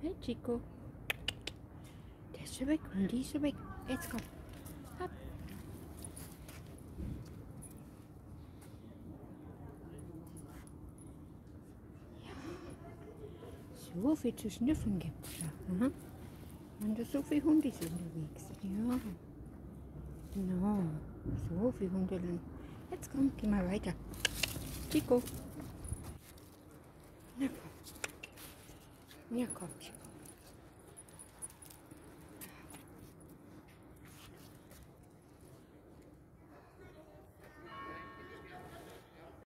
Hey Chico. Der ist schon weg und die ist schon weg. Jetzt komm. Hopp. Ja. So viel zu schnüffeln gibt es da. Mhm. Und so viele Hunde sind unterwegs. Ja. No, so viele Hunde. Jetzt komm, geh mal weiter. Chico. Na komm. Ja, komm, Chico.